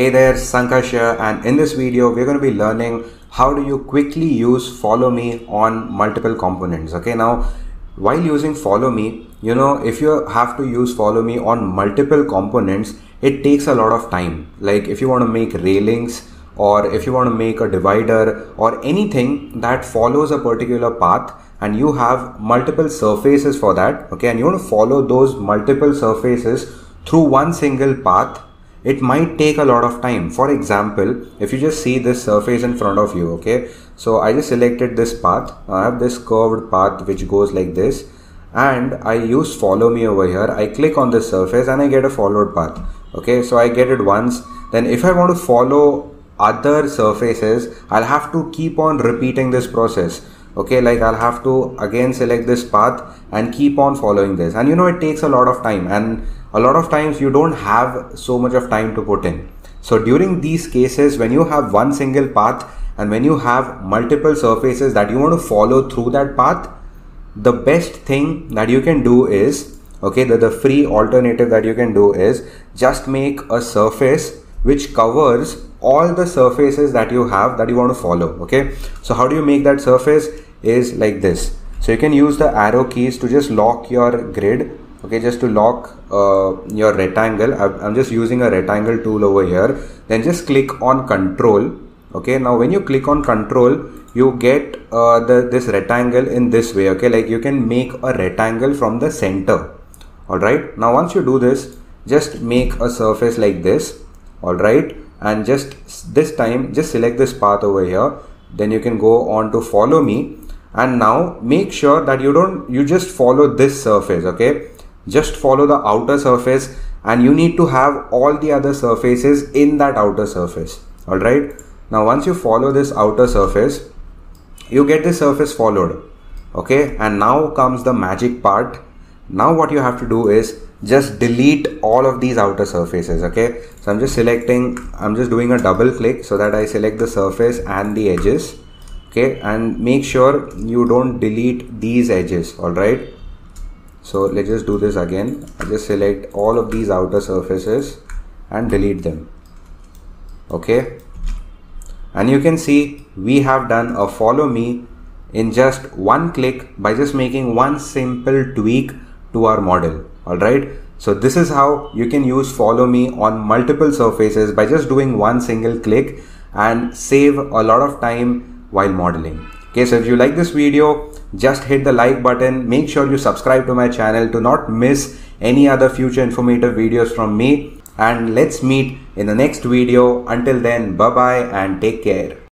Hey there, Sankash here, and in this video, we're going to be learning how do you quickly use follow me on multiple components. Okay, now while using follow me, you know, if you have to use follow me on multiple components, it takes a lot of time. Like if you want to make railings or if you want to make a divider or anything that follows a particular path and you have multiple surfaces for that, okay, and you want to follow those multiple surfaces through one single path it might take a lot of time. For example if you just see this surface in front of you okay? So i just selected this path. I have this curved path which goes like this. And i use follow me over here. I click on this surface and i get a followed path okay? So i get it once. Then if i want to follow other surfaces i'll have to keep on repeating this process okay? Like i'll have to again select this path and keep on following this. And you know it takes a lot of time. And a lot of times you don't have so much of time to put in. So during these cases when you have one single path and when you have multiple surfaces that you want to follow through that path the best thing that you can do is okay the, the free alternative that you can do is just make a surface which covers all the surfaces that you have that you want to follow okay? So how do you make that surface is like this. So you can use the arrow keys to just lock your grid okay just to lock uh, your rectangle I'm just using a rectangle tool over here. Then just click on control. Okay now when you click on control you get uh, the this rectangle in this way okay? Like you can make a rectangle from the center. All right now once you do this just make a surface like this. All right and just this time just select this path over here. Then you can go on to follow me. And now make sure that you don't you just follow this surface okay just follow the outer surface and you need to have all the other surfaces in that outer surface. All right now once you follow this outer surface you get the surface followed. Okay? And now comes the magic part. Now what you have to do is just delete all of these outer surfaces okay? So i'm just selecting i'm just doing a double click so that i select the surface and the edges okay? And make sure you don't delete these edges all right so let's just do this again. I just select all of these outer surfaces and delete them. Okay? And you can see we have done a follow me in just one click by just making one simple tweak to our model. Alright? So this is how you can use follow me on multiple surfaces by just doing one single click and save a lot of time while modeling. Okay? So if you like this video just hit the like button. Make sure you subscribe to my channel to not miss any other future informative videos from me. And let's meet in the next video. Until then bye bye and take care